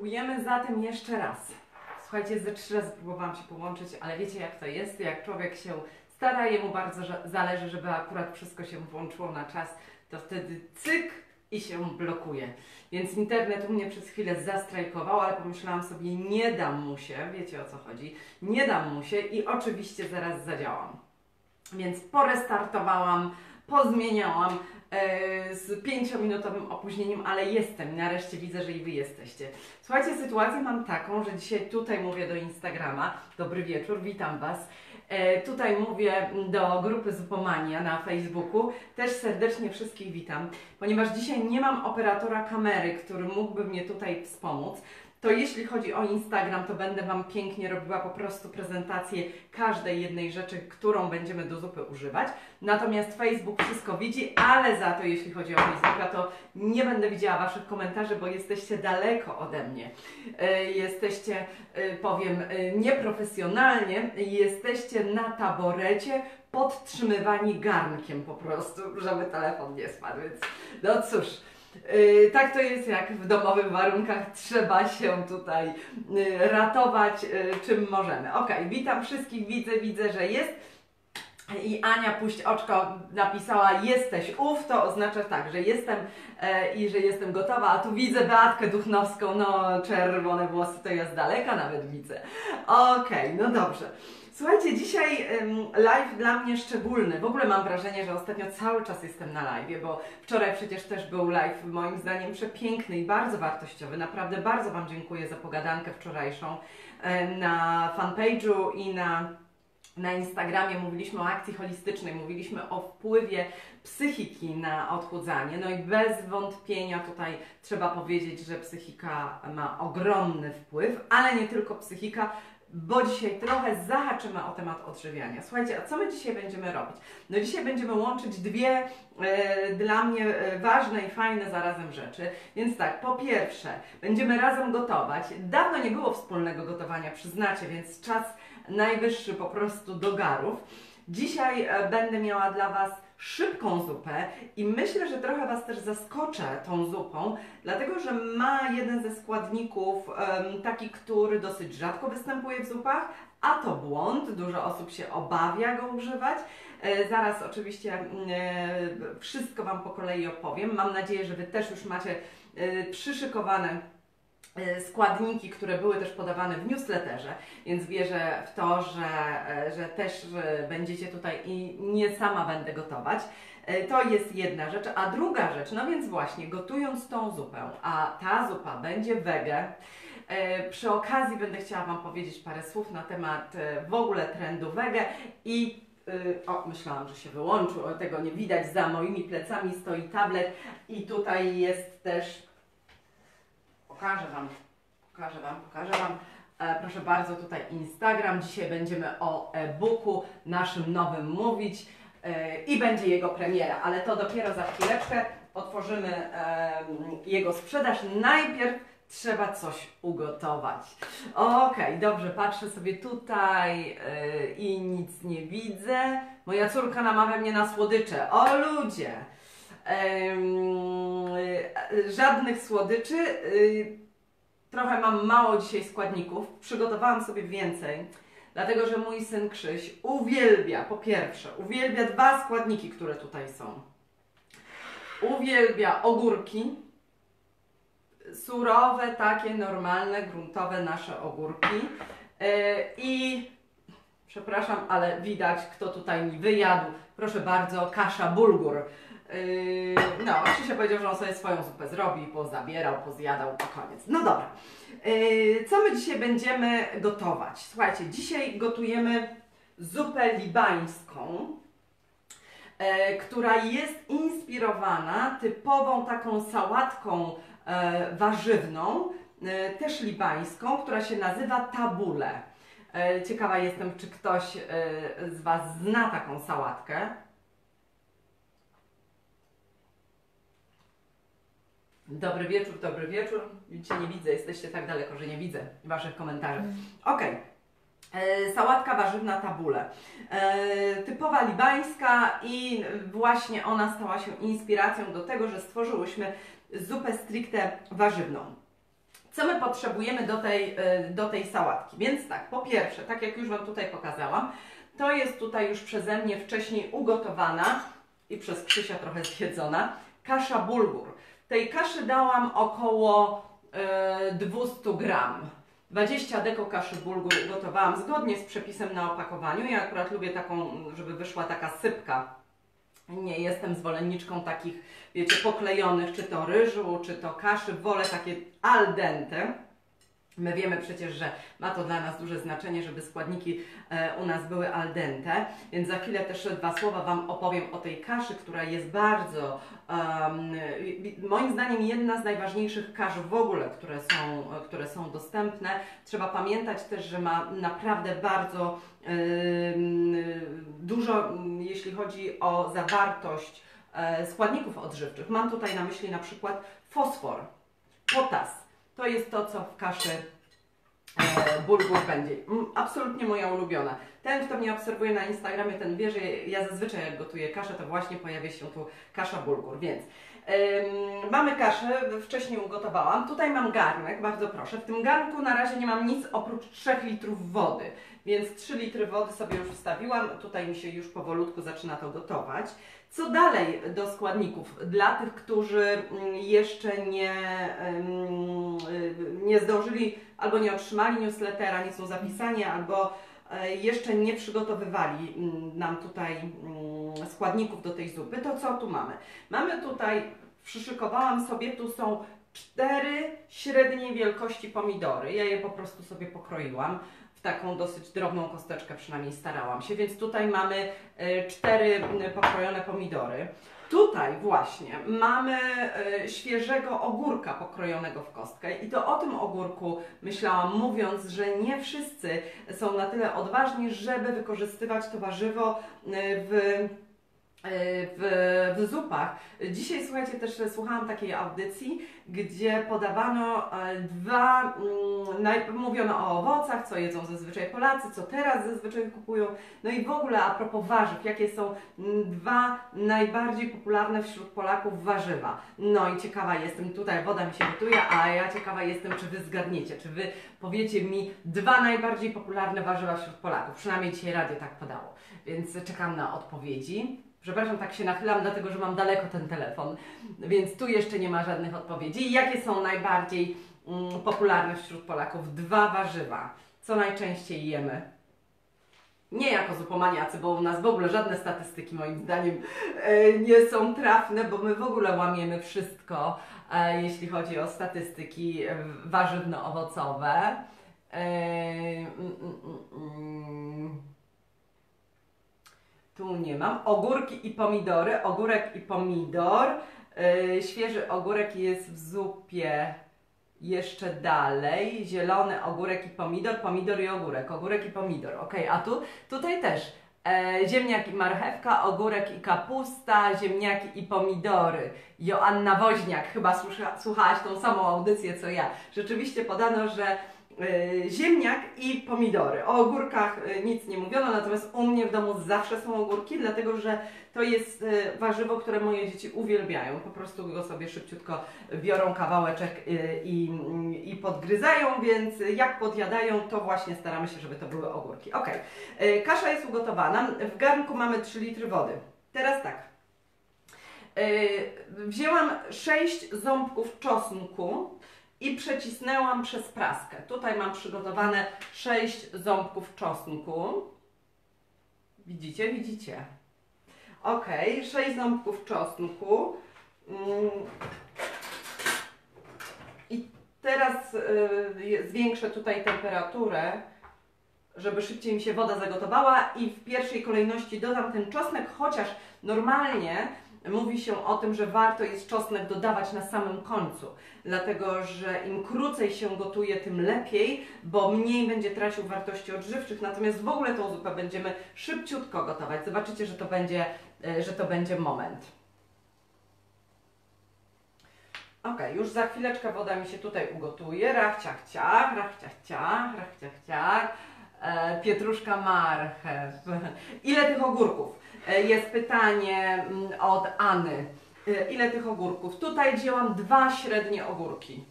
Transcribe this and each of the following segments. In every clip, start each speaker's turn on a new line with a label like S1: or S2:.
S1: Próbujemy zatem jeszcze raz. Słuchajcie, ze trzy razy próbowałam się połączyć, ale wiecie jak to jest, jak człowiek się stara, jemu bardzo zależy, żeby akurat wszystko się włączyło na czas, to wtedy cyk i się blokuje. Więc internet u mnie przez chwilę zastrajkował, ale pomyślałam sobie, nie dam mu się, wiecie o co chodzi, nie dam mu się i oczywiście zaraz zadziałam. Więc porestartowałam, pozmieniałam z pięciominutowym opóźnieniem, ale jestem. Nareszcie widzę, że i Wy jesteście. Słuchajcie, sytuację mam taką, że dzisiaj tutaj mówię do Instagrama. Dobry wieczór, witam Was. E, tutaj mówię do grupy Zupomania na Facebooku. Też serdecznie wszystkich witam, ponieważ dzisiaj nie mam operatora kamery, który mógłby mnie tutaj wspomóc. To jeśli chodzi o Instagram, to będę Wam pięknie robiła po prostu prezentację każdej jednej rzeczy, którą będziemy do zupy używać. Natomiast Facebook wszystko widzi, ale za to jeśli chodzi o Facebooka, to nie będę widziała Waszych komentarzy, bo jesteście daleko ode mnie. E, Jesteście, e, powiem, e, nieprofesjonalnie, jesteście na taborecie podtrzymywani garnkiem po prostu, żeby telefon nie spadł. Więc no cóż. Yy, tak to jest, jak w domowych warunkach trzeba się tutaj yy, ratować yy, czym możemy. Ok, witam wszystkich, widzę, widzę, że jest. I Ania Puść Oczko napisała jesteś ów, to oznacza tak, że jestem e, i że jestem gotowa, a tu widzę Beatkę Duchnowską, no czerwone włosy to ja z daleka nawet widzę. Okej, no dobrze. Słuchajcie, dzisiaj live dla mnie szczególny. W ogóle mam wrażenie, że ostatnio cały czas jestem na live, bo wczoraj przecież też był live moim zdaniem przepiękny i bardzo wartościowy. Naprawdę bardzo Wam dziękuję za pogadankę wczorajszą na fanpage'u i na na Instagramie mówiliśmy o akcji holistycznej, mówiliśmy o wpływie psychiki na odchudzanie. No i bez wątpienia tutaj trzeba powiedzieć, że psychika ma ogromny wpływ, ale nie tylko psychika, bo dzisiaj trochę zahaczymy o temat odżywiania. Słuchajcie, a co my dzisiaj będziemy robić? No dzisiaj będziemy łączyć dwie e, dla mnie e, ważne i fajne zarazem rzeczy. Więc tak, po pierwsze, będziemy razem gotować. Dawno nie było wspólnego gotowania, przyznacie, więc czas najwyższy po prostu do garów. Dzisiaj e, będę miała dla Was szybką zupę i myślę, że trochę Was też zaskoczę tą zupą, dlatego że ma jeden ze składników taki, który dosyć rzadko występuje w zupach, a to błąd, dużo osób się obawia go używać. E, Zaraz oczywiście e, wszystko Wam po kolei opowiem. Mam nadzieję, że Wy też już macie e, przyszykowane składniki, które były też podawane w newsletterze, więc wierzę w to, że, e, że też e, będziecie tutaj i nie sama będę gotować. E, To jest jedna rzecz, a druga rzecz, no więc właśnie gotując tą zupę, a ta zupa będzie wege, e, przy okazji będę chciała Wam powiedzieć parę słów na temat e, w ogóle trendu wege i o, myślałam, że się wyłączył, tego nie widać, za moimi plecami stoi tablet i tutaj jest też Pokażę Wam, pokażę Wam, pokażę Wam. E, proszę bardzo, tutaj Instagram. Dzisiaj będziemy o e-booku naszym nowym mówić e, i będzie jego premiera, ale to dopiero za chwileczkę otworzymy e, jego sprzedaż. Najpierw trzeba coś ugotować. Okej, dobrze, patrzę sobie tutaj i nic nie widzę. Moja córka namawia mnie na słodycze. O ludzie! Y, żadnych słodyczy. y, Trochę mam mało dzisiaj składników. Przygotowałam sobie więcej, dlatego że mój syn Krzyś uwielbia, po pierwsze, uwielbia dwa składniki, które tutaj są. Uwielbia ogórki, surowe, takie normalne, gruntowe nasze ogórki. Y, I przepraszam, ale widać, kto tutaj mi wyjadł. Proszę bardzo, kasza bulgur. Yy, no, Krzysia powiedział, że on sobie swoją zupę zrobi, pozabierał, pozjadał, to koniec. No dobra. Yy, co my dzisiaj będziemy gotować? Słuchajcie, dzisiaj gotujemy zupę libańską, e, która jest inspirowana typową taką sałatką e, warzywną, e, też libańską, która się nazywa tabule. Ciekawa jestem, czy ktoś z Was zna taką sałatkę. Dobry wieczór, dobry wieczór. Widzicie, nie widzę, jesteście tak daleko, że nie widzę Waszych komentarzy. Okej. E, Sałatka warzywna tabule. E, typowa libańska i właśnie ona stała się inspiracją do tego, że stworzyłyśmy zupę stricte warzywną. Co my potrzebujemy do tej, y, do tej sałatki? Więc tak, po pierwsze, tak jak już Wam tutaj pokazałam, to jest tutaj już przeze mnie wcześniej ugotowana i przez Krzysia trochę zjedzona kasza bulgur. Tej kaszy dałam około e, 200 gram. 20 deko kaszy bulgur ugotowałam zgodnie z przepisem na opakowaniu. Ja akurat lubię taką, żeby wyszła taka sypka. Nie jestem zwolenniczką takich, wiecie, poklejonych, czy to ryżu, czy to kaszy. Wolę takie al dente. My wiemy przecież, że ma to dla nas duże znaczenie, żeby składniki e, u nas były al dente, więc za chwilę też dwa słowa Wam opowiem o tej kaszy, która jest bardzo, um, moim zdaniem jedna z najważniejszych kasz w ogóle, które są, które są dostępne. Trzeba pamiętać też, że ma naprawdę bardzo dużo, jeśli chodzi o zawartość e, składników odżywczych. Mam tutaj na myśli na przykład fosfor, potas, to jest to, co w kaszy e, bulgur będzie. Mm, absolutnie moja ulubiona. Ten, kto mnie obserwuje na Instagramie, ten wie, że ja zazwyczaj jak gotuję kaszę, to właśnie pojawia się tu kasza bulgur, więc ym, mamy kaszę, wcześniej ugotowałam. Tutaj mam garnek, bardzo proszę. W tym garnku na razie nie mam nic oprócz 3 litrów wody, więc 3 litry wody sobie już wstawiłam. Tutaj mi się już powolutku zaczyna to gotować. Co dalej do składników? Dla tych, którzy mm, jeszcze nie, y, nie zdążyli albo nie otrzymali newslettera, nie są zapisani, albo e, jeszcze nie przygotowywali mm, nam tutaj mm, składników do tej zupy, to co tu mamy? Mamy tutaj, przyszykowałam sobie, tu są cztery średniej wielkości pomidory. Ja je po prostu sobie pokroiłam w taką dosyć drobną kosteczkę przynajmniej starałam się, więc tutaj mamy e, cztery pokrojone pomidory. Tutaj właśnie mamy e, świeżego ogórka pokrojonego w kostkę i to o tym ogórku myślałam, mówiąc, że nie wszyscy są na tyle odważni, żeby wykorzystywać to warzywo e, w w, w zupach. Dzisiaj, słuchajcie, też słuchałam takiej audycji, gdzie podawano e, dwa, mm, mówiono o owocach, co jedzą zazwyczaj Polacy, co teraz zazwyczaj kupują, no i w ogóle a propos warzyw, jakie są mm, dwa najbardziej popularne wśród Polaków warzywa. No i ciekawa jestem, tutaj woda mi się gotuje, a ja ciekawa jestem, czy Wy zgadniecie, czy Wy powiecie mi dwa najbardziej popularne warzywa wśród Polaków, przynajmniej dzisiaj radio tak podało, więc czekam na odpowiedzi. Przepraszam, tak się nachylam, dlatego że mam daleko ten telefon, więc tu jeszcze nie ma żadnych odpowiedzi. Jakie są najbardziej mm, popularne wśród Polaków? Dwa warzywa. Co najczęściej jemy? Nie jako zupomaniacy, bo u nas w ogóle żadne statystyki moim zdaniem e, nie są trafne, bo my w ogóle łamiemy wszystko, e, jeśli chodzi o statystyki e, warzywno-owocowe. Mm, mm, mm, tu nie mam. Ogórki i pomidory. Ogórek i pomidor. Yy, świeży ogórek jest w zupie jeszcze dalej. Zielony ogórek i pomidor. Pomidor i ogórek. Ogórek i pomidor. Ok, a tu tutaj też. E, ziemniak i marchewka, ogórek i kapusta, ziemniaki i pomidory. Joanna Woźniak, chyba słucha, słuchałaś tą samą audycję co ja. Rzeczywiście podano, że ziemniak i pomidory. O ogórkach e, nic nie mówiono, natomiast u mnie w domu zawsze są ogórki, dlatego że to jest e, warzywo, które moje dzieci uwielbiają. Po prostu go sobie szybciutko biorą kawałeczek i, i podgryzają, więc jak podjadają, to właśnie staramy się, żeby to były ogórki. Ok, kasza jest ugotowana. W garnku mamy 3 litry wody. Teraz tak. Wzięłam 6 ząbków czosnku i przecisnęłam przez praskę. Tutaj mam przygotowane 6 ząbków czosnku. Widzicie? Widzicie? Ok, 6 ząbków czosnku. Mm. I teraz y, zwiększę tutaj temperaturę, żeby szybciej mi się woda zagotowała i w pierwszej kolejności dodam ten czosnek, chociaż normalnie mówi się o tym, że warto jest czosnek dodawać na samym końcu, dlatego że im krócej się gotuje, tym lepiej, bo mniej będzie tracił wartości odżywczych, natomiast w ogóle tą zupę będziemy szybciutko gotować. Zobaczycie, że to będzie, e, że to będzie moment. Ok, już za chwileczkę woda mi się tutaj ugotuje. Rach, ciach, ciach, rach, ciach, ciach, rach, ciach, ciach. E, pietruszka, marchew. Ile tych ogórków? E, jest pytanie mm, od Any. E, ile tych ogórków? Tutaj wzięłam dwa średnie ogórki.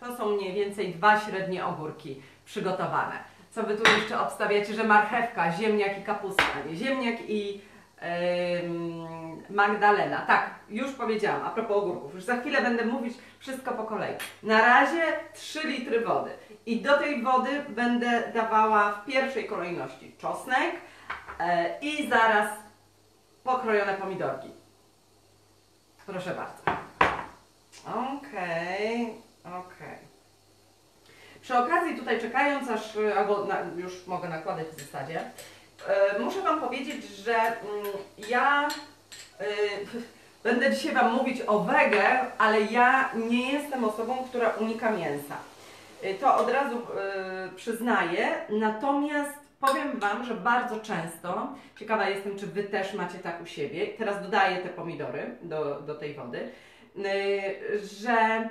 S1: To są mniej więcej dwa średnie ogórki przygotowane. Co wy tu jeszcze obstawiacie, że marchewka, ziemniak i kapusta, nie? Ziemniak i Magdalena. Tak, już powiedziałam, a propos ogórków. Już za chwilę będę mówić wszystko po kolei. Na razie 3 litry wody. I do tej wody będę dawała w pierwszej kolejności czosnek e, i zaraz pokrojone pomidorki. Proszę bardzo. Okej, okej. Przy okazji tutaj czekając, aż, y, albo na, już mogę nakładać w zasadzie, e, muszę Wam powiedzieć, że mm, ja y, będę dzisiaj Wam mówić o wege, ale ja nie jestem osobą, która unika mięsa. Y, To od razu y, przyznaję, natomiast powiem Wam, że bardzo często, ciekawa jestem, czy Wy też macie tak u siebie, teraz dodaję te pomidory do, do tej wody, y, że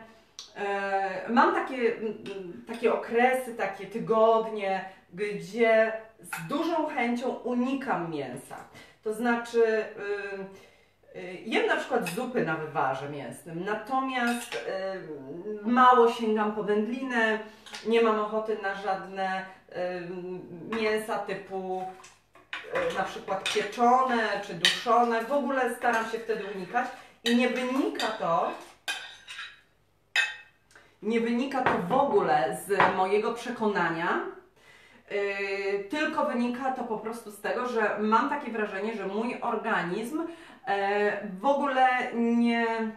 S1: e, mam takie, mm, takie okresy, takie tygodnie, gdzie z dużą chęcią unikam mięsa. To znaczy, y, y, jem na przykład zupy na wywarze mięsnym, natomiast mało sięgam po wędlinę, nie mam ochoty na żadne mięsa typu y, na przykład pieczone czy duszone. W ogóle staram się wtedy unikać i nie wynika to nie wynika to w ogóle z mojego przekonania, yy, tylko wynika to po prostu z tego, że mam takie wrażenie, że mój organizm w ogóle nie, mm,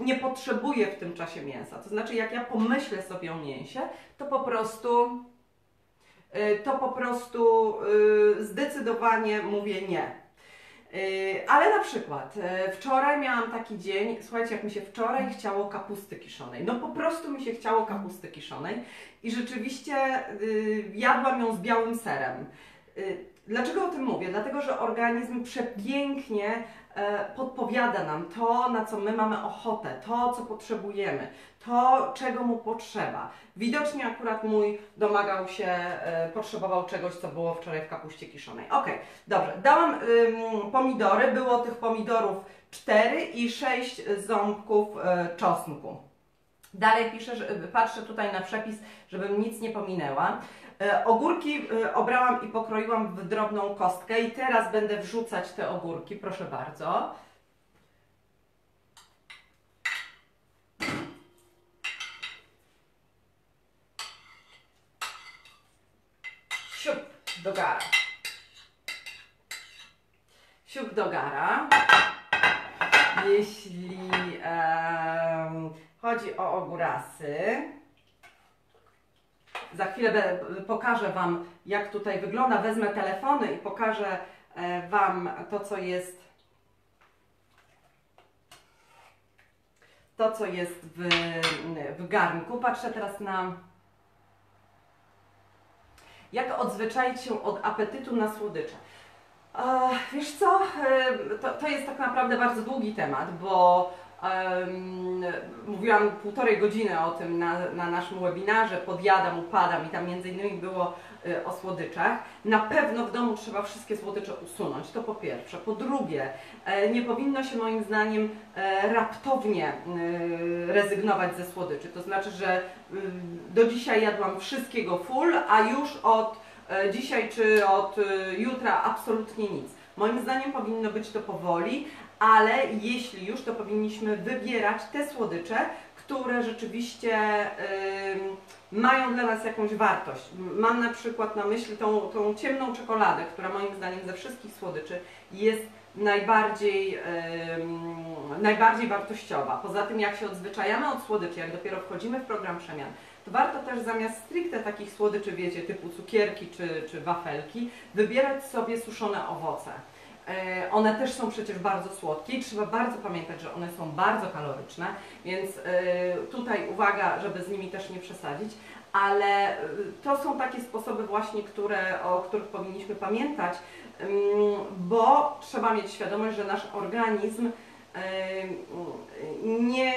S1: nie potrzebuje w tym czasie mięsa. To znaczy, jak ja pomyślę sobie o mięsie, to po prostu y, to po prostu y, zdecydowanie mówię nie. Y, Ale na przykład y, wczoraj miałam taki dzień, słuchajcie, jak mi się wczoraj chciało kapusty kiszonej. No po prostu mi się chciało kapusty kiszonej i rzeczywiście y, jadłam ją z białym serem. Y, Dlaczego o tym mówię? Dlatego, że organizm przepięknie podpowiada nam to, na co my mamy ochotę, to, co potrzebujemy, to, czego mu potrzeba. Widocznie akurat mój domagał się, e, potrzebował czegoś, co było wczoraj w kapuście kiszonej. Ok, dobrze. Dałam ym, pomidory, było tych pomidorów 4 i 6 ząbków e, czosnku. Dalej piszę, że, patrzę tutaj na przepis, żebym nic nie pominęła. E, ogórki e, obrałam i pokroiłam w drobną kostkę i teraz będę wrzucać te ogórki, proszę bardzo. Siup do gara. Siup do gara. Jeśli chodzi o ogórasy, za chwilę pokażę Wam, jak tutaj wygląda. Wezmę telefony i pokażę e, Wam to, co jest. To, co jest w, w garnku. Patrzę teraz na. Jak odzwyczaić się od apetytu na słodycze? E, wiesz co, e, to, to jest tak naprawdę bardzo długi temat, bo mówiłam półtorej godziny o tym na, na naszym webinarze, podjadam, upadam i tam między innymi było e, o słodyczach. Na pewno w domu trzeba wszystkie słodycze usunąć, to po pierwsze. Po drugie, e, nie powinno się moim zdaniem e, raptownie e, rezygnować ze słodyczy. To znaczy, że y, do dzisiaj jadłam wszystkiego full, a już od e, dzisiaj czy od jutra absolutnie nic. Moim zdaniem powinno być to powoli, ale jeśli już, to powinniśmy wybierać te słodycze, które rzeczywiście mają dla nas jakąś wartość. Mam na przykład na myśli tą, tą ciemną czekoladę, która moim zdaniem ze wszystkich słodyczy jest najbardziej, najbardziej wartościowa. Poza tym, jak się odzwyczajamy od słodyczy, jak dopiero wchodzimy w program przemian, to warto też zamiast stricte takich słodyczy, wiecie, typu cukierki czy, czy wafelki, wybierać sobie suszone owoce. E, One też są przecież bardzo słodkie i trzeba bardzo pamiętać, że one są bardzo kaloryczne, więc e, tutaj uwaga, żeby z nimi też nie przesadzić, ale e, to są takie sposoby właśnie, które, o których powinniśmy pamiętać, ym, bo trzeba mieć świadomość, że nasz organizm nie,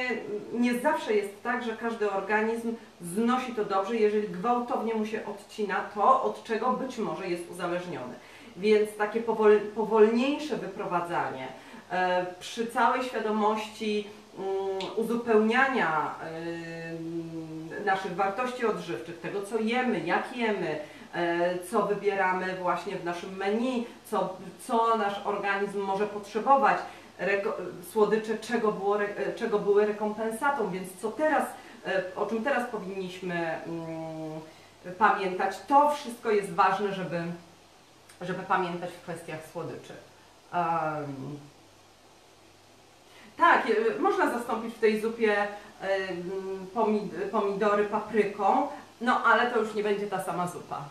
S1: nie zawsze jest tak, że każdy organizm znosi to dobrze, jeżeli gwałtownie mu się odcina to, od czego być może jest uzależniony. Więc takie powol, powolniejsze wyprowadzanie e, przy całej świadomości mm, uzupełniania naszych wartości odżywczych, tego co jemy, jak jemy, e, co wybieramy właśnie w naszym menu, co, co nasz organizm może potrzebować, słodycze czego, było, e, czego były rekompensatą, więc co teraz, e, o czym teraz powinniśmy mm, pamiętać, to wszystko jest ważne, żeby, żeby pamiętać w kwestiach słodyczy. Em, tak, e, można zastąpić w tej zupie pomidory papryką, no ale to już nie będzie ta sama zupa.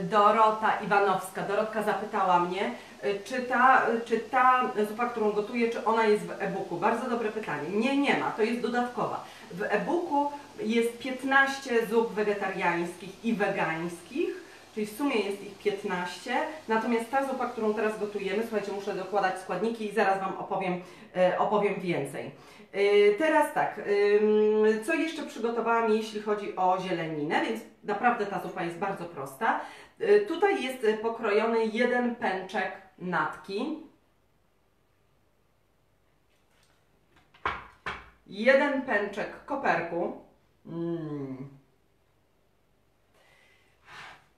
S1: Dorota Iwanowska. Dorotka zapytała mnie, e, czy ta, czy ta zupa, którą gotuję, czy ona jest w e-booku? Bardzo dobre pytanie. Nie, nie ma, to jest dodatkowa. W e-booku jest 15 zup wegetariańskich i wegańskich, czyli w sumie jest ich 15. Natomiast ta zupa, którą teraz gotujemy, słuchajcie, muszę dokładać składniki i zaraz Wam opowiem, e, opowiem więcej. E, Teraz tak, co jeszcze przygotowałam, jeśli chodzi o zieleninę, więc naprawdę ta zupa jest bardzo prosta. E, Tutaj jest pokrojony jeden pęczek natki, jeden pęczek koperku mm.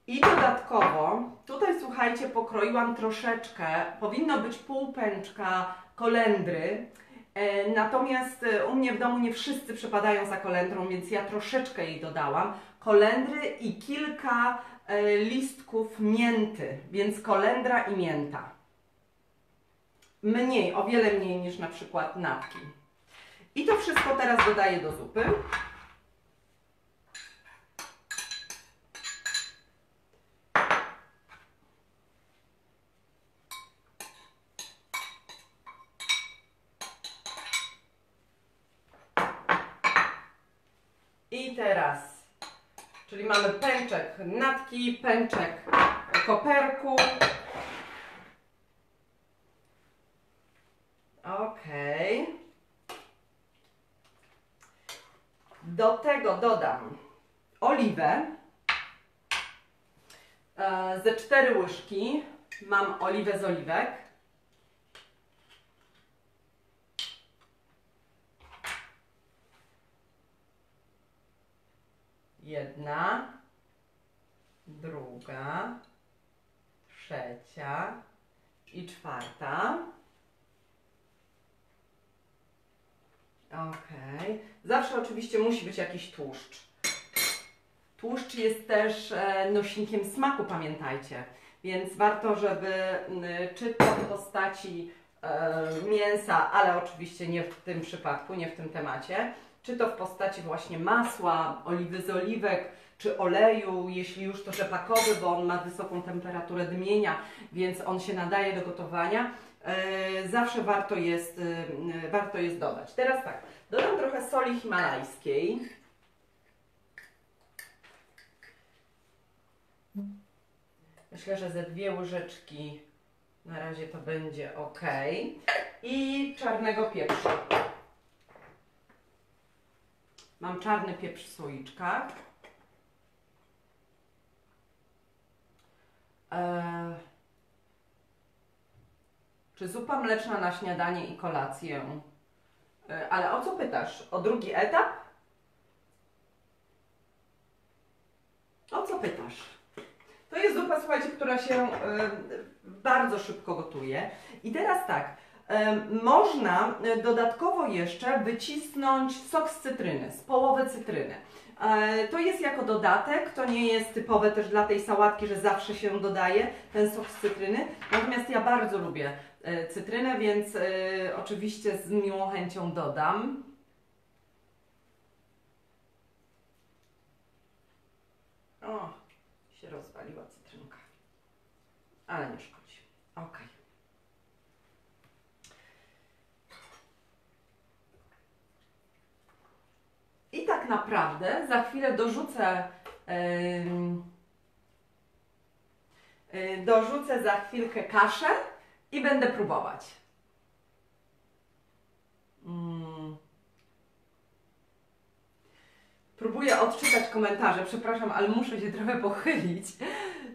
S1: i dodatkowo, tutaj słuchajcie, pokroiłam troszeczkę, powinno być pół pęczka kolendry, E, Natomiast e, u mnie w domu nie wszyscy przepadają za kolendrą, więc ja troszeczkę jej dodałam. Kolendry i kilka e, listków mięty, więc kolendra i mięta. Mniej, o wiele mniej niż na przykład natki. I to wszystko teraz dodaję do zupy. I teraz, czyli mamy pęczek natki, pęczek koperku. Okej. Do tego dodam oliwę. E, Ze cztery łyżki mam oliwę z oliwek. Jedna, druga, trzecia i czwarta. Okej. Zawsze oczywiście musi być jakiś tłuszcz. Tłuszcz jest też e, nośnikiem smaku, pamiętajcie. Więc warto, żeby czy to w postaci e, mięsa, ale oczywiście nie w tym przypadku, nie w tym temacie, czy to w postaci właśnie masła, oliwy z oliwek, czy oleju, jeśli już to rzepakowy, bo on ma wysoką temperaturę dmienia, więc on się nadaje do gotowania. E, Zawsze warto jest, e, warto jest dodać. Teraz tak, dodam trochę soli himalajskiej. Myślę, że ze dwie łyżeczki na razie to będzie ok. I czarnego pieprzu. Mam czarny pieprz w słoiczkach. Eee, czy zupa mleczna na śniadanie i kolację? Eee, ale o co pytasz? O drugi etap? O co pytasz? To jest zupa, słuchajcie, która się em, bardzo szybko gotuje. I teraz tak, można e, dodatkowo jeszcze wycisnąć sok z cytryny, z połowy cytryny. E, To jest jako dodatek, to nie jest typowe też dla tej sałatki, że zawsze się dodaje ten sok z cytryny. Natomiast ja bardzo lubię e, cytrynę, więc oczywiście z miłą chęcią dodam. O, się rozwaliła cytrynka. Ale nie szkodzi. Ok. I tak naprawdę za chwilę dorzucę dorzucę za chwilkę kaszę i będę próbować. Mm. Próbuję odczytać komentarze, przepraszam, ale muszę się trochę pochylić.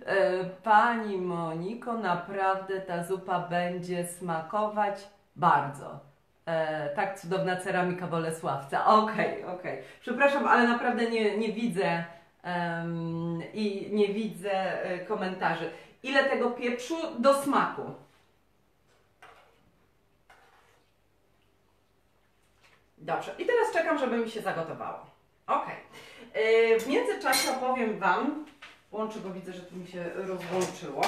S1: E, Pani Moniko, naprawdę ta zupa będzie smakować bardzo. E, tak, cudowna ceramika Bolesławca. Okej, okay, okej. Okay. Przepraszam, ale naprawdę nie, nie widzę um, i nie widzę e, komentarzy. Ile tego pieprzu do smaku? Dobrze, i teraz czekam, żeby mi się zagotowało. Ok. E, w międzyczasie opowiem Wam, łączę, bo widzę, że tu mi się rozłączyło.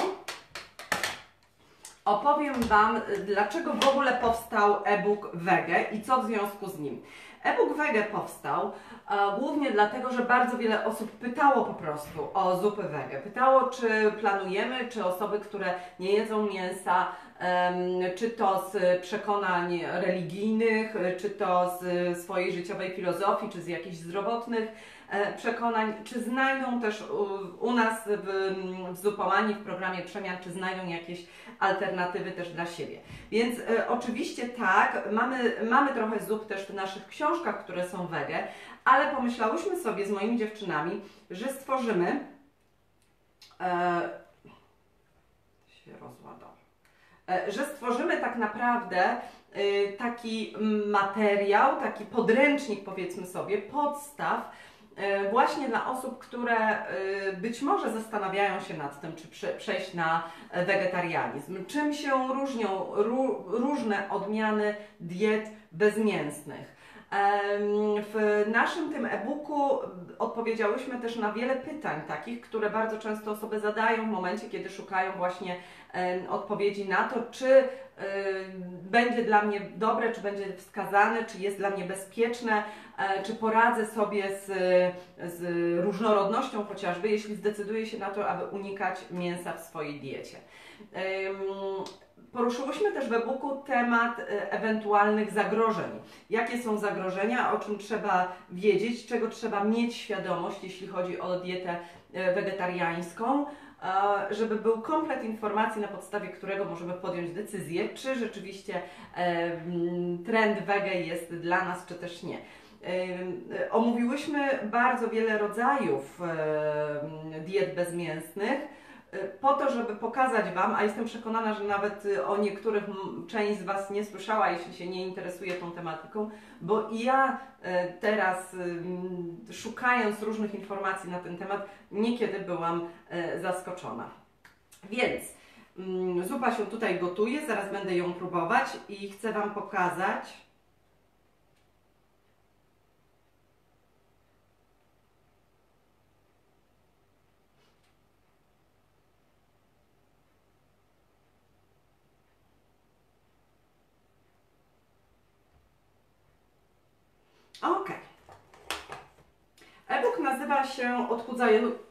S1: Opowiem Wam, dlaczego w ogóle powstał e-book Wege i co w związku z nim. E-book Wege powstał e, głównie dlatego, że bardzo wiele osób pytało po prostu o zupy wege. Pytało, czy planujemy, czy osoby, które nie jedzą mięsa, czy to z przekonań religijnych, czy to z swojej życiowej filozofii, czy z jakichś zdrowotnych e, przekonań, czy znajdą też u, nas w, w w programie Przemian, czy znajdą jakieś alternatywy też dla siebie. Więc e, oczywiście tak, mamy, mamy trochę zup też w naszych książkach, które są wege, ale pomyślałyśmy sobie z moimi dziewczynami, że stworzymy e, się rozładował, e, że stworzymy tak naprawdę e, taki materiał, taki podręcznik powiedzmy sobie, podstaw, E, właśnie dla osób, które e, być może zastanawiają się nad tym, czy przejść na wegetarianizm. Czym się różnią różne odmiany diet bezmięsnych? W naszym tym e-booku odpowiedziałyśmy też na wiele pytań takich, które bardzo często osoby zadają w momencie, kiedy szukają właśnie odpowiedzi na to, czy będzie dla mnie dobre, czy będzie wskazane, czy jest dla mnie bezpieczne, e, czy poradzę sobie z, z różnorodnością chociażby, jeśli zdecyduję się na to, aby unikać mięsa w swojej diecie. Poruszyłyśmy też w e-booku temat e, ewentualnych zagrożeń. Jakie są zagrożenia, o czym trzeba wiedzieć, czego trzeba mieć świadomość, jeśli chodzi o dietę e, wegetariańską, żeby był komplet informacji, na podstawie którego możemy podjąć decyzję, czy rzeczywiście trend wege jest dla nas, czy też nie. Omówiłyśmy bardzo wiele rodzajów diet bezmięsnych po to, żeby pokazać Wam, a jestem przekonana, że nawet y, o niektórych część z Was nie słyszała, jeśli się nie interesuje tą tematyką, bo ja y, teraz y, szukając różnych informacji na ten temat, niekiedy byłam zaskoczona. Więc mm, zupa się tutaj gotuje, zaraz będę ją próbować i chcę Wam pokazać, Ok. E-book nazywa się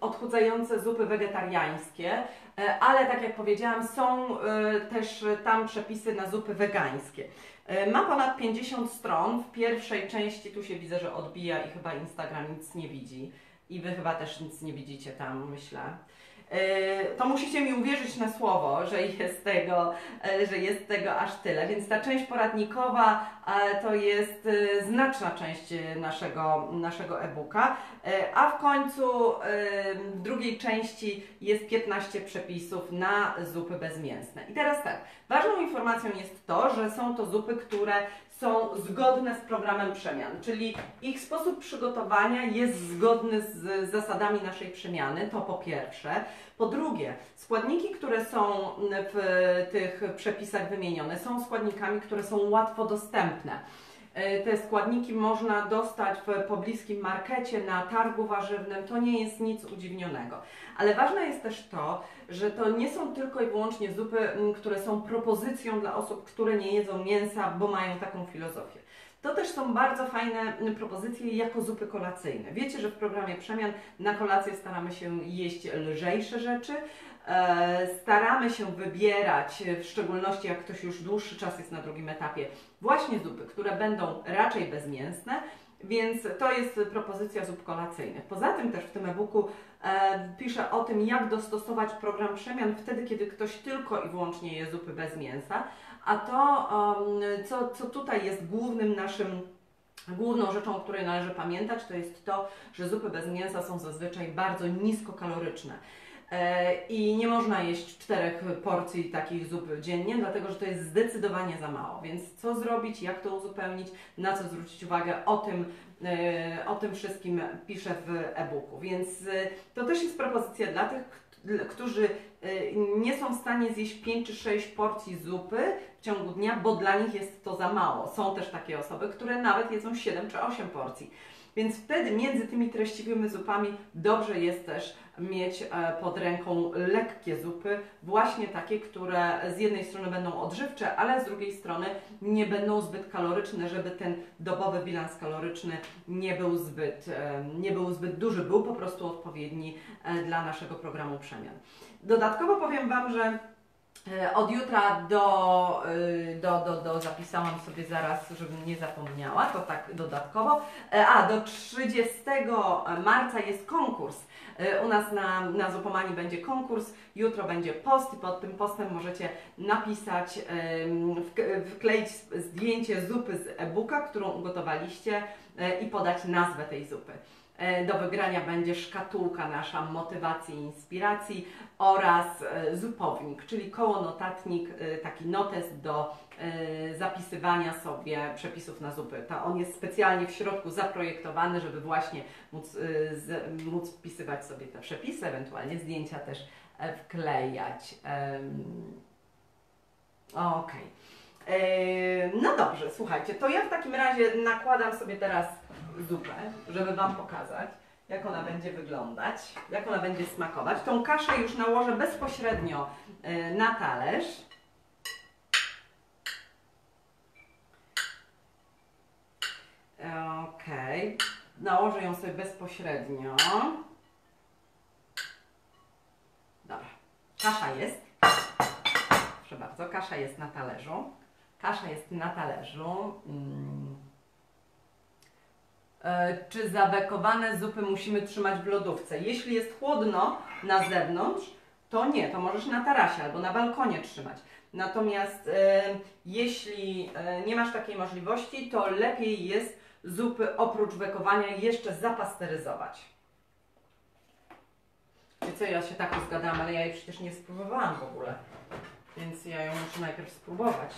S1: Odchudzające zupy wegetariańskie, e, ale tak jak powiedziałam, są e, też tam przepisy na zupy wegańskie. E, ma ponad 50 stron. W pierwszej części tu się widzę, że odbija i chyba Instagram nic nie widzi. I Wy chyba też nic nie widzicie tam, myślę. E, to musicie mi uwierzyć na słowo, że jest tego, e, że jest tego aż tyle. Więc ta część poradnikowa e, to jest znaczna część naszego, naszego e-booka, a w końcu drugiej części jest 15 przepisów na zupy bezmięsne. I teraz tak, ważną informacją jest to, że są to zupy, które są zgodne z programem przemian, czyli ich sposób przygotowania jest zgodny z zasadami naszej przemiany, to po pierwsze. Po drugie, składniki, które są w tych przepisach wymienione, są składnikami, które są łatwo dostępne. E, te składniki można dostać w pobliskim markecie, na targu warzywnym, to nie jest nic udziwnionego. Ale ważne jest też to, że to nie są tylko i wyłącznie zupy, które są propozycją dla osób, które nie jedzą mięsa, bo mają taką filozofię. To też są bardzo fajne propozycje jako zupy kolacyjne. Wiecie, że w programie Przemian na kolację staramy się jeść lżejsze rzeczy, e, staramy się wybierać, w szczególności jak ktoś już dłuższy czas jest na drugim etapie, właśnie zupy, które będą raczej bezmięsne, więc to jest propozycja zup kolacyjnych. Poza tym też w tym e-booku e, piszę o tym, jak dostosować program przemian wtedy, kiedy ktoś tylko i wyłącznie je zupy bez mięsa, a to, um, co, co tutaj jest głównym naszym Główną rzeczą, o której należy pamiętać, to jest to, że zupy bez mięsa są zazwyczaj bardzo niskokaloryczne. E, I nie można jeść czterech porcji takich zup dziennie, dlatego że to jest zdecydowanie za mało. Więc co zrobić, jak to uzupełnić, na co zwrócić uwagę, o tym, e, o tym wszystkim piszę w e-booku. Więc e, to też jest propozycja dla tych, którzy nie są w stanie zjeść 5 czy 6 porcji zupy w ciągu dnia, bo dla nich jest to za mało. Są też takie osoby, które nawet jedzą 7 czy 8 porcji. Więc wtedy między tymi treściwymi zupami dobrze jest też mieć e, pod ręką lekkie zupy, właśnie takie, które z jednej strony będą odżywcze, ale z drugiej strony nie będą zbyt kaloryczne, żeby ten dobowy bilans kaloryczny nie był zbyt, e, nie był zbyt duży, był po prostu odpowiedni e, dla naszego programu przemian. Dodatkowo powiem Wam, że od jutra do, do, do, do, zapisałam sobie zaraz, żebym nie zapomniała, to tak dodatkowo. A, do 30 marca jest konkurs. U nas na, na Zupomani będzie konkurs, jutro będzie post i pod tym postem możecie napisać, wkleić zdjęcie zupy z e-booka, którą ugotowaliście i podać nazwę tej zupy. E, do wygrania będzie szkatułka nasza motywacji i inspiracji oraz e, zupownik, czyli koło notatnik, e, taki notes do zapisywania sobie przepisów na zupy. To on jest specjalnie w środku zaprojektowany, żeby właśnie móc, móc wpisywać sobie te przepisy, ewentualnie zdjęcia też wklejać. Okej. Okay. No dobrze, słuchajcie, to ja w takim razie nakładam sobie teraz zupę, żeby Wam pokazać, jak ona będzie wyglądać, jak ona będzie smakować. Tą kaszę już nałożę bezpośrednio y, na talerz. Ok, nałożę ją sobie bezpośrednio. Dobra, kasza jest. Proszę bardzo, kasza jest na talerzu. Kasza jest na talerzu. Mm. E, czy zabekowane zupy musimy trzymać w lodówce. Jeśli jest chłodno na zewnątrz, to nie, to możesz na tarasie albo na balkonie trzymać. Natomiast e, jeśli e, nie masz takiej możliwości, to lepiej jest zupy oprócz bekowania jeszcze zapasteryzować. Wiecie co, ja się tak rozgadałam, ale ja jej przecież nie spróbowałam w ogóle. Więc ja ją muszę najpierw spróbować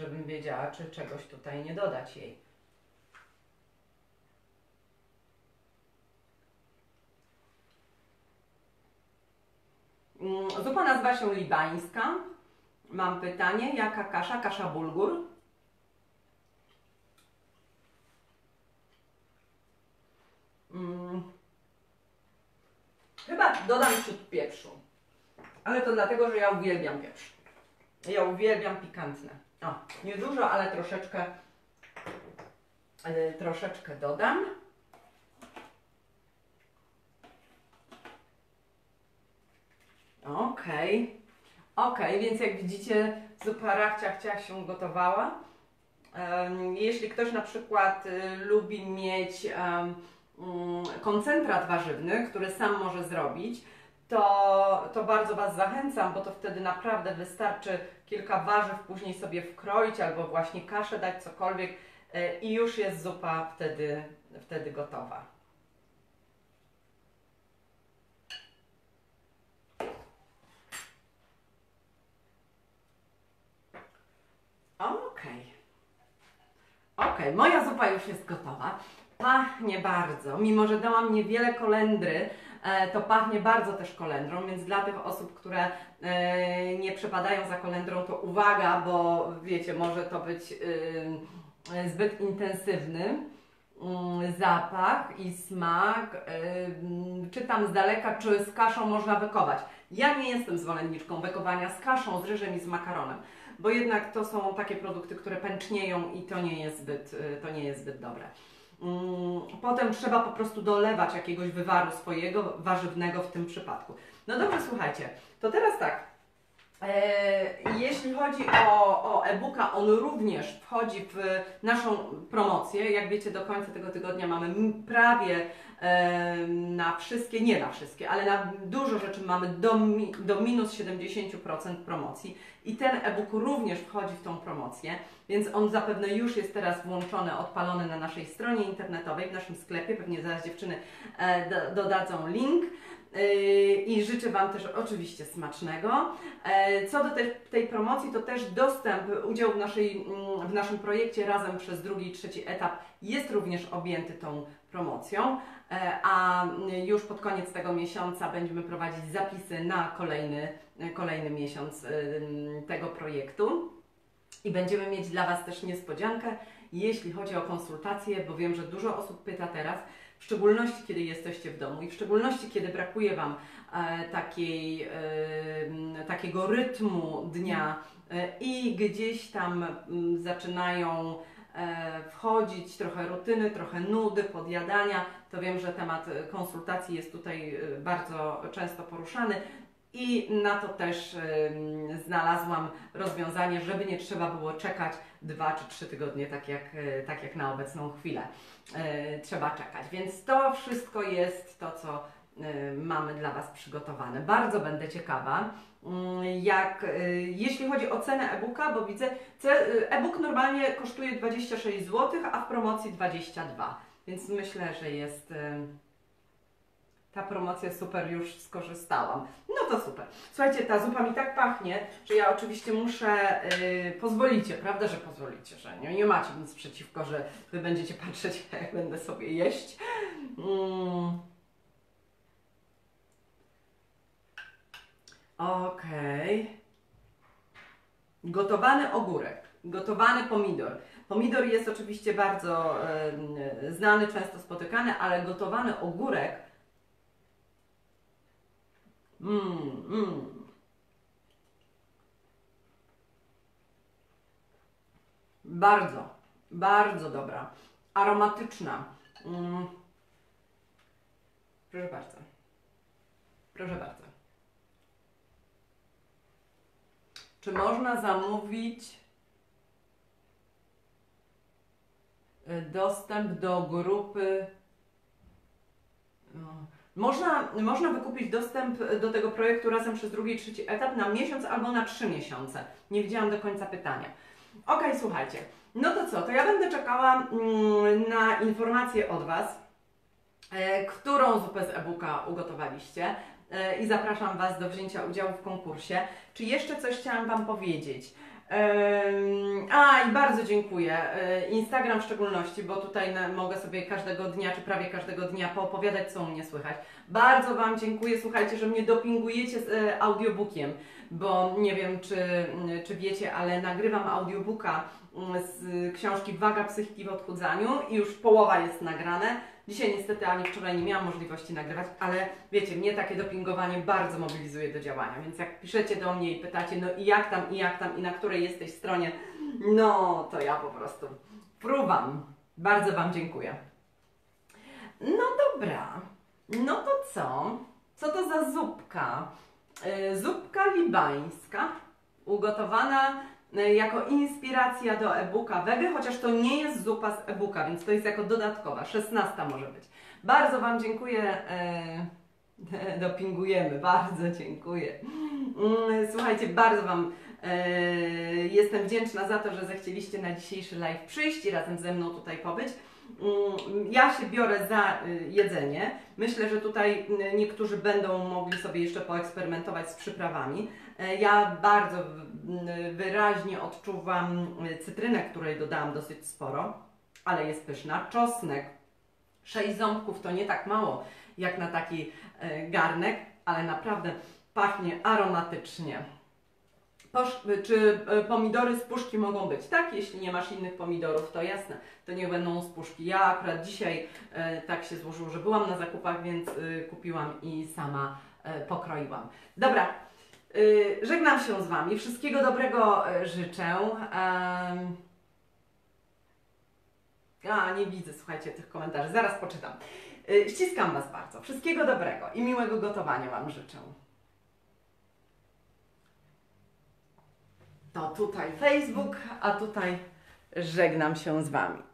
S1: żebym wiedziała, czy czegoś tutaj nie dodać jej. Mm, zupa nazywa się libańska. Mam pytanie, jaka kasza? Kasza bulgur? Hmm. Chyba dodam ciut pieprzu. Ale to dlatego, że ja uwielbiam pieprz. Ja uwielbiam pikantne. O, niedużo, ale troszeczkę, yy, troszeczkę dodam. Okej. Okay. Ok, więc jak widzicie, zupa rachcia chciała się gotowała. Jeśli ktoś na przykład y, lubi mieć um, koncentrat warzywny, który sam może zrobić, to, to bardzo Was zachęcam, bo to wtedy naprawdę wystarczy kilka warzyw później sobie wkroić albo właśnie kaszę dać, cokolwiek e, i już jest zupa wtedy, wtedy gotowa. Okej. Okay. Ok, moja zupa już jest gotowa. Pachnie bardzo, mimo że dałam niewiele kolendry, to pachnie bardzo też kolendrą, więc dla tych osób, które e, nie przepadają za kolendrą, to uwaga, bo wiecie, może to być e, zbyt intensywny mm, zapach i smak. Czytam z daleka, czy z kaszą można wykować. Ja nie jestem zwolenniczką wykowania z kaszą, z ryżem i z makaronem, bo jednak to są takie produkty, które pęcznieją i to nie jest zbyt, to nie jest zbyt dobre. Mm, potem trzeba po prostu dolewać jakiegoś wywaru swojego, warzywnego w tym przypadku. No dobrze, słuchajcie, to teraz tak. E, jeśli chodzi o, o e-booka, on również wchodzi w naszą promocję. Jak wiecie, do końca tego tygodnia mamy prawie na wszystkie, nie na wszystkie, ale na dużo rzeczy mamy do, do minus 70% promocji. i ten e-book również wchodzi w tą promocję, więc on zapewne już jest teraz włączony, odpalony na naszej stronie internetowej, w naszym sklepie, pewnie zaraz dziewczyny e, do, dodadzą link. Yy, I życzę Wam też oczywiście smacznego. E, co do tej, tej promocji, to też dostęp, udział w, naszej, mm, w naszym projekcie razem przez drugi i trzeci etap jest również objęty tą promocją, e, a już pod koniec tego miesiąca będziemy prowadzić zapisy na kolejny, kolejny miesiąc tego projektu. I będziemy mieć dla Was też niespodziankę, jeśli chodzi o konsultacje, bo wiem, że dużo osób pyta teraz, w szczególności kiedy jesteście w domu i w szczególności kiedy brakuje Wam e, takiej, e, takiego rytmu dnia e, i gdzieś tam zaczynają e, wchodzić trochę rutyny, trochę nudy, podjadania, to wiem, że temat konsultacji jest tutaj e, bardzo często poruszany. I na to też y, znalazłam rozwiązanie, żeby nie trzeba było czekać dwa czy trzy tygodnie, tak jak, y, tak jak na obecną chwilę y, trzeba czekać. Więc to wszystko jest to, co y, mamy dla Was przygotowane. Bardzo będę ciekawa. Jak, jeśli chodzi o cenę e-booka, bo widzę, e-book normalnie kosztuje 26 zł, a w promocji 22, więc myślę, że jest ta promocja super, już skorzystałam. No to super. Słuchajcie, ta zupa mi tak pachnie, że ja oczywiście muszę, yy, pozwolicie, prawda, że pozwolicie, że nie, nie macie nic przeciwko, że Wy będziecie patrzeć, jak będę sobie jeść. Mm. Okej. Okay. Gotowany ogórek, gotowany pomidor. Pomidor jest oczywiście bardzo znany, często spotykany, ale gotowany ogórek Mmm, mmm. Bardzo, bardzo dobra. Aromatyczna. Mm. Proszę bardzo. Proszę bardzo. Czy można zamówić y, dostęp do grupy? No. Można, można wykupić dostęp do tego projektu razem przez drugi trzeci etap na miesiąc albo na trzy miesiące. Nie widziałam do końca pytania. Ok, słuchajcie. No to co? To ja będę czekała mm, na informacje od Was, e, którą zupę z e-booka ugotowaliście e, i zapraszam Was do wzięcia udziału w konkursie. Czy jeszcze coś chciałam Wam powiedzieć? A i bardzo dziękuję. E, Instagram w szczególności, bo tutaj mogę sobie każdego dnia, czy prawie każdego dnia poopowiadać, co u mnie słychać. Bardzo Wam dziękuję. Słuchajcie, że mnie dopingujecie z e, audiobookiem, bo nie wiem, czy, czy wiecie, ale nagrywam audiobooka z książki Waga psychiki w odchudzaniu i już połowa jest nagrane. Dzisiaj niestety ani wczoraj nie miałam możliwości nagrywać, ale wiecie, mnie takie dopingowanie bardzo mobilizuje do działania, więc jak piszecie do mnie i pytacie, no i jak tam, i jak tam, i na której jesteś stronie, no to ja po prostu próbam. Bardzo Wam dziękuję. No dobra, no to co? Co to za zupka? Yy, zupka libańska, ugotowana jako inspiracja do e-booka Wege, chociaż to nie jest zupa z e-booka, więc to jest jako dodatkowa, 16 może być. Bardzo Wam dziękuję. E, dopingujemy, bardzo dziękuję. Mm, słuchajcie, bardzo Wam e, jestem wdzięczna za to, że zechcieliście na dzisiejszy live przyjść i razem ze mną tutaj pobyć. Mm, ja się biorę za jedzenie. Myślę, że tutaj niektórzy będą mogli sobie jeszcze poeksperymentować z przyprawami. E, ja bardzo wyraźnie odczuwam y, cytrynę, której dodałam dosyć sporo, ale jest pyszna. Czosnek, sześć ząbków to nie tak mało jak na taki e, garnek, ale naprawdę pachnie aromatycznie. Posz, czy pomidory z puszki mogą być? Tak, jeśli nie masz innych pomidorów, to jasne, to nie będą z puszki. Ja akurat dzisiaj e, tak się złożyło, że byłam na zakupach, więc e, kupiłam i sama e, pokroiłam. Dobra, żegnam się z Wami. Wszystkiego dobrego e, życzę. A, nie widzę, słuchajcie, tych komentarzy. Zaraz poczytam. E, ściskam Was bardzo. Wszystkiego dobrego i miłego gotowania Wam życzę. To tutaj Facebook, a tutaj żegnam się z Wami.